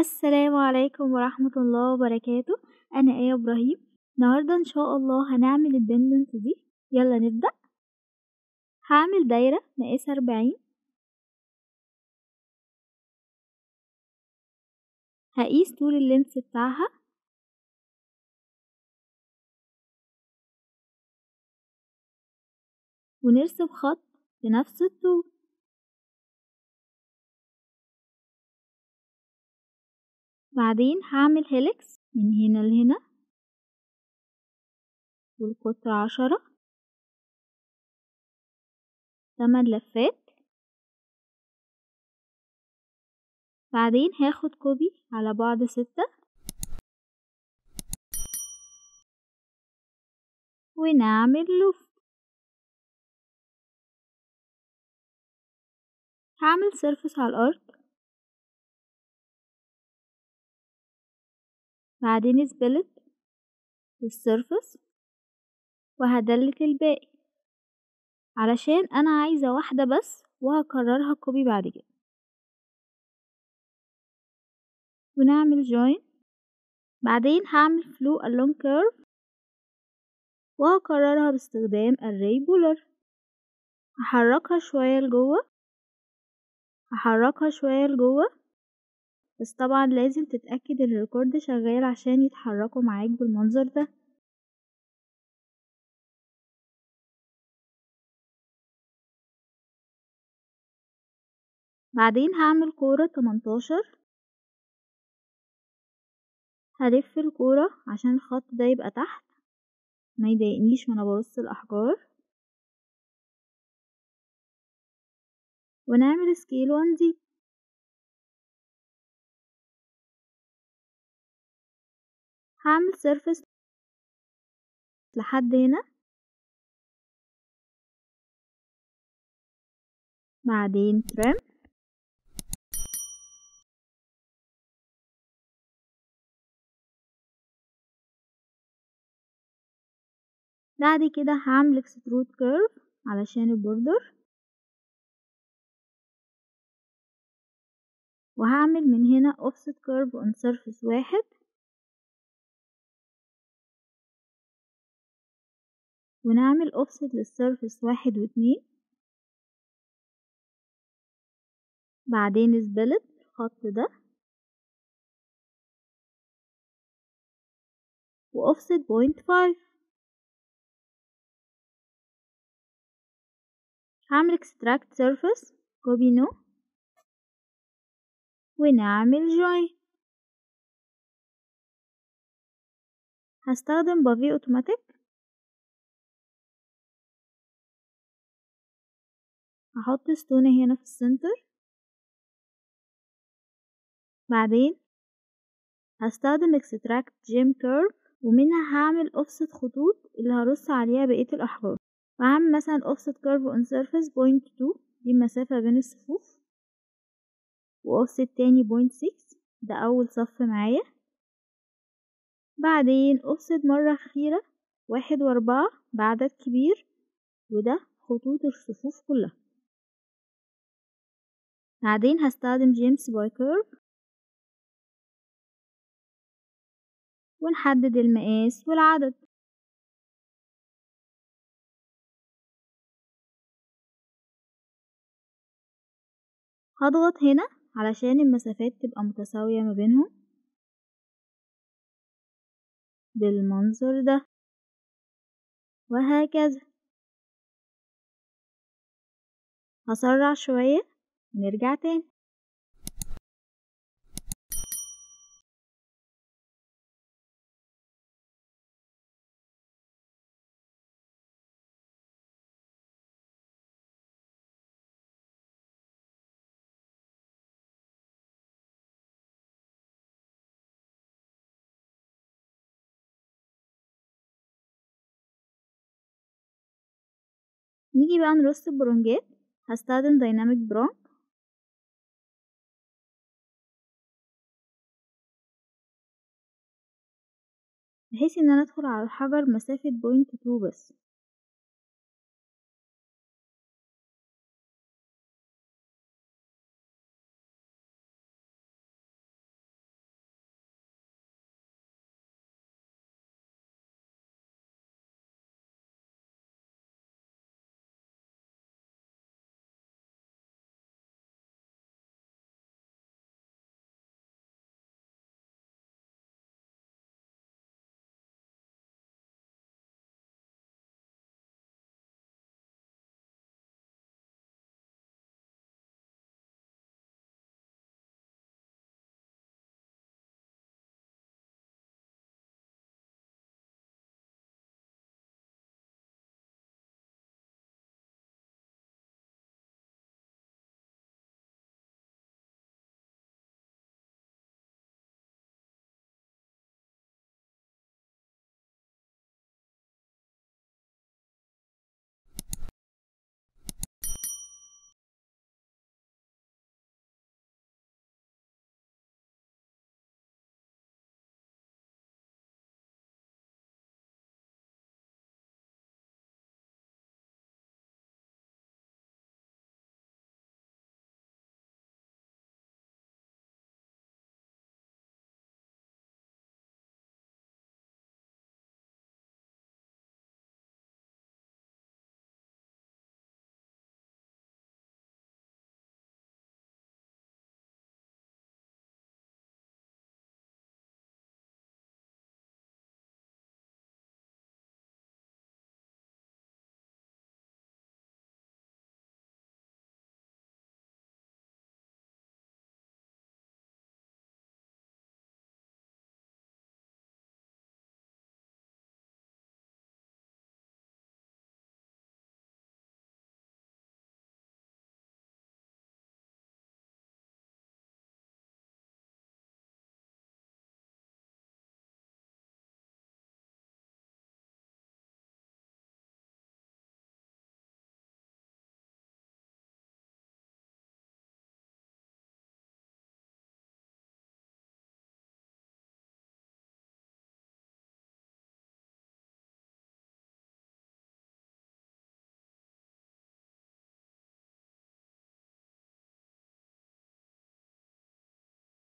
السلام عليكم ورحمة الله وبركاته. أنا آية إبراهيم. النهاردة إن شاء الله هنعمل البندنت دي. يلا نبدأ. هعمل دايرة مقاس أربعين. هقيس طول اللينس بتاعها. ونرسم خط بنفس الطول. بعدين هعمل helix من هنا لهنا والقطر عشرة تمن لفات بعدين هاخد copy على بعد ستة ونعمل loft هعمل surface على الأرض بعدين split وال surface وه delete الباقي. علشان أنا عايزة واحدة بس وهكررها copy بعد كده. ونعمل join بعدين هعمل flow along curve وهكررها باستخدام array polar هحركها شوية لجوه. هحركها شوية لجوه. بس طبعا لازم تتأكد إن الريكورد شغال عشان يتحركوا معاك بالمنظر ده. بعدين هعمل كورة تمنتاشر. هلف الكورة عشان الخط ده يبقى تحت. ما يضايقنيش وأنا برص الأحجار. ونعمل scale ونزيد هعمل surface لحد هنا. بعدين trim بعد كده هعمل extrude curve علشان ال border. وهعمل من هنا offset curve on surface واحد. ونعمل offset لل surface واحد واتنين. بعدين split الخط ده. و offset point five. هعمل extract surface copy no. ونعمل join. هستخدم بافي أوتوماتيك. هحط ستونة هنا في السنتر بعدين هستخدم extract gem curve ومنها هعمل offset خطوط اللي هرص عليها بقية الأحجار. وهعمل مثلا offset curve on surface point two دي المسافة بين الصفوف. و offset تاني point six ده أول صف معايا. بعدين offset مرة أخيرة واحد وأربعة بعدد كبير وده خطوط الصفوف كلها. بعدين هستخدم gems by curve ونحدد المقاس والعدد. هضغط هنا علشان المسافات تبقى متساوية ما بينهم. بالمنظر ده. وهكذا. هسرع شوية. ونرجع تاني نيجي بقى نرص ال prong ات هستخدم dynamic prong بحيث إن أنا أدخل على الحجر مسافة point two بس.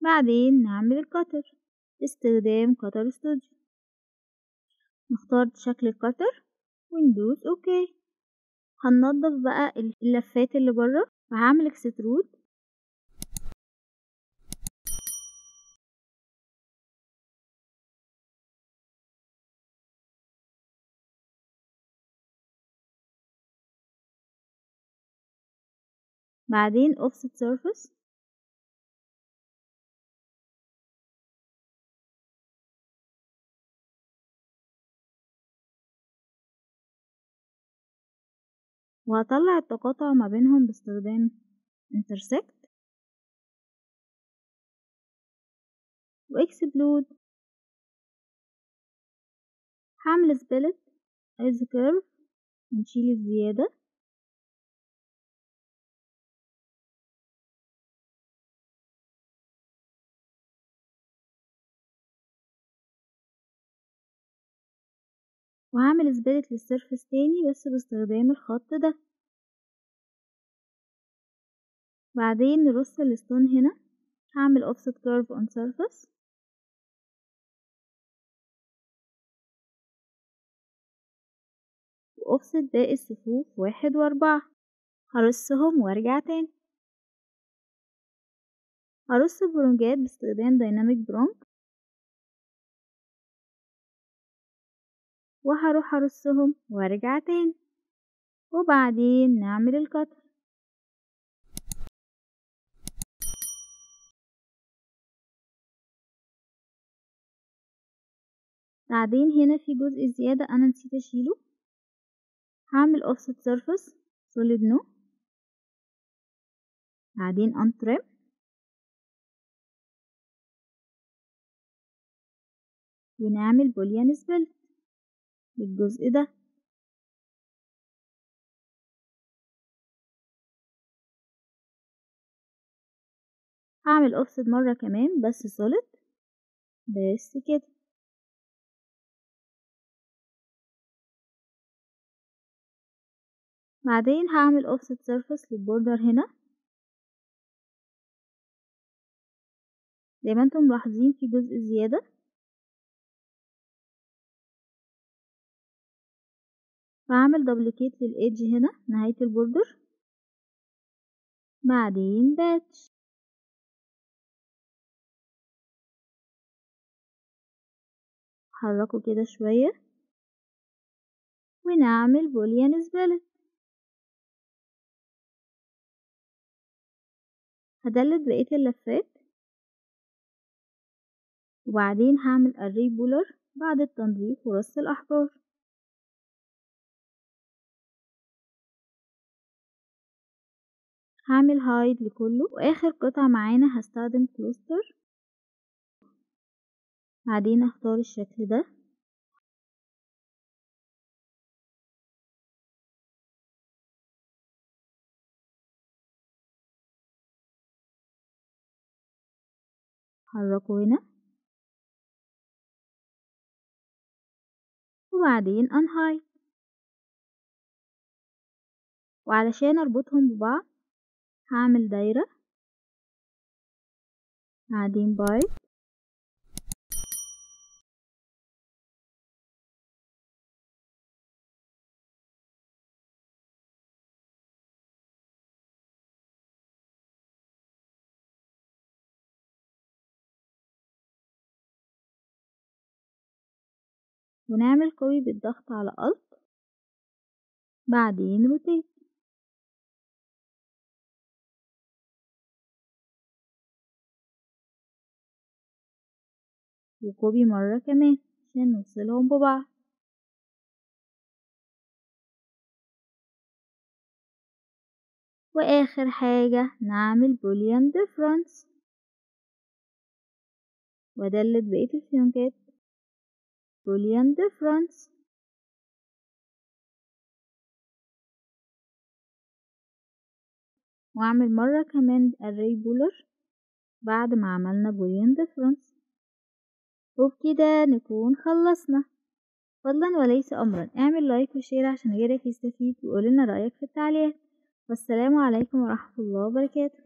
بعدين نعمل ال cutter. باستخدام cutter studio. نختار شكل ال cutter وندوس okay. هننضف بقى اللفات اللي بره. وهعمل extrude. بعدين offset surface. وهطلع التقاطع ما بينهم باستخدام intersect و explode. هعمل split as curve ونشيل الزيادة. وهعمل سبلت للسيرفس تاني بس باستخدام الخط ده. بعدين نرص الستون هنا. هعمل offset curve on surface. وأوفست باقي الصفوف واحد وأربعة. هرصهم وأرجع تاني. هرص البرونجات باستخدام دايناميك برونج وهروح أرصهم وأرجع تاني. وبعدين نعمل القطر. بعدين هنا في جزء زيادة أنا نسيت أشيله. هعمل offset surface solid no. بعدين untrim. ونعمل بوليان سبلت للجزء ده. هعمل offset مرة كمان بس solid. بس كده. بعدين هعمل offset surface لل border هنا. زي ما أنتم ملاحظين في جزء زيادة. وهعمل duplicate لل edge هنا نهاية ال border بعدين patch حركه كده شوية. ونعمل boolean split ه delete بقية اللفات. وبعدين هعمل array polar بعد التنظيف ورص الأحجار. هعمل hide لكله. وآخر قطعة معانا هستخدم cluster بعدين اختار الشكل ده. حركه هنا. وبعدين unhide. وعلشان أربطهم ببعض هعمل دايرة. بعدين بايت ونعمل قوي بالضغط على Alt. بعدين روتيت و copy مرة كمان عشان نوصلهم ببعض. وآخر حاجة نعمل boolean difference وأ delete بقية الفيونكات. boolean difference وأعمل مرة كمان array polar بعد ما عملنا boolean difference وبكده نكون خلصنا. فضلا وليس أمرا. اعمل like و share عشان غيرك يستفيد وقولنا رأيك في التعليقات والسلام عليكم ورحمة الله وبركاته.